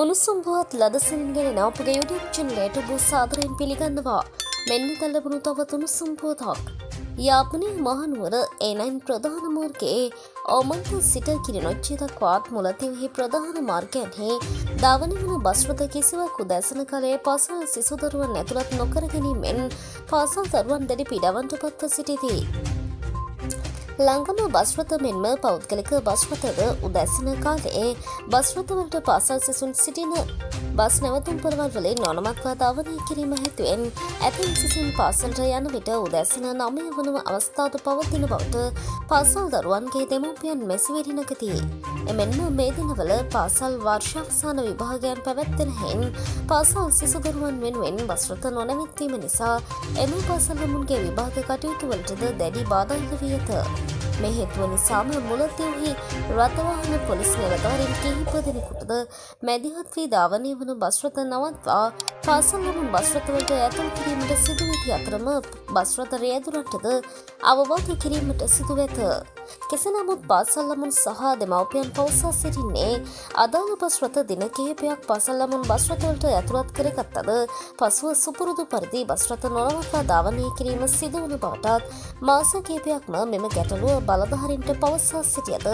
උණුසුම්පුවත් ලදසින්ගෙන නවපගේ යුඩිප් චනලට බූ සාදරයෙන් පිළිගන්නවා මෙන්න තැල්ලබුණු තව තුණුසුම්පුවතක්. යාපනය මහනුවර ඒනයින් ප්‍රධාන මාර්ගයේ ඕමන්ත සිට කිරිනොච්චිතක්වාත් මුලතිවහි ප්‍රධාන මාර්ගයන්හි දවන වන බස්්‍රත කිසිවක් උදැසන කළේ පසල් සිසුදරුවන් ඇතුළත් නොකරගැනීමෙන් පාසල් දරුවන් දැඩි පිඩවන්ට පත්ව සිටිදී. ලංගම බස්රත මෙන්ම පෞද්ගලික බස්රතද උදැසන කාලයේ බස්රතවලට පාසල් සිසුන් සිටින බස් නැවතුම් පරවල් වලින් නොනමත්වා ධාවනය කිරීම හැතුවෙන් ඇතින් සිසුන් පාසල්ට යන විට උදැසන නමය වනව අවස්ථාද පවතින බවට පාසල් දරුවන්ගේ දෙමවපියන් මැසිවරිනකතිී. එමෙන්ම මේ දිනවල පාසල් වර්ෂාවසාන විභාගයන් පැවැත්වෙන හෙන් පාසල් සිසුදරුවන් වෙනුවෙන් බස්රත නොනැවැත්වීම නිසා එම පාසල්ලමුන්ගේ විභාග කටයුතුවලටද දැඩි බාධයික වියත. මේ හේතුව නිසාම මුලතිවහි රථවාහන පොලිස් නිලධාරින් කිහිප දෙනෙකුටද මැදිහත් වී ධාවනය වන බස්රත නවත්වා පාසල්ලම බස්රතවලට ඇතුල් කිරීමට සිදුවති අතරම බස්රත රේදුරටද අවවාද කිරීමට සිදුව ඇත. කෙසේ නමුත් පාසල්ලමුන් සහ දෙමවපියන් පවසා සිටින්නේ. අදාළ බස්රත දින කිහිපයක් පාසල්ලමුන් බස්රතවලට ඇතුළත් කරගත්තද? පසුව සුපුරුදු පරිදි බස්රත නොනවත්වා ධාවනය කිරීම සිදුවන බවටත් මාස කීපයක්ම මෙම ගැටලුව බලධහරින්ට පවසා සිටියද?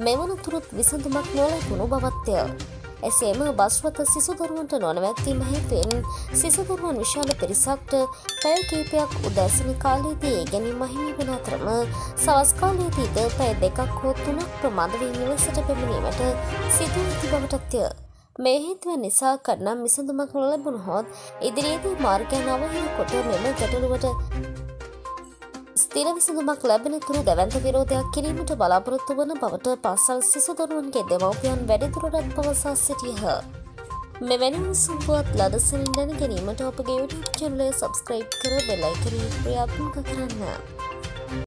මෙවනතුරුත් විසඳුමක් නොලැකුණු බවත්ය. එසේම බස්වත සිසුදරුවන්ට නොනවැත්වීම හේතුවෙන් සිසුදරුවන් විශාල පිරිසක්ට පැය කීපයක් උදැසන කාලයේදී ඒ ගැනීම හිමි වන අතරම සවස් කාලයේදීද පැය දෙකක් හෝ තුනක් ප්‍රමාද වී නිවසට පැමිණීමට සිදු ඇති බවටත්ය. මේ හේතුව නිසා කඩනම් විසඳුමක් නොලැබුණහොත් ඉදිරියේදී මාර්ගයන් අවහිර කොට මෙම ගැටලුවට ස්තිර විසඳුමක් ලැබෙන තුරු දැවන්ත විරෝධයක් කිරීමට බලාපොරොත්තු වන බවට පස්සල් සිසුදරුවන්ගේ දෙමවපියන් වැඩිදුරටත් පවසා සිටියහ. මෙවැනි සුම්පුවත් ලදසනින් දැන ගැනීමට අපගේ YouTube චැනලය සබස්ක්‍රයිබ් කර බෙල්ලයිකරීන් ක්‍රියාත්මක කරන්න.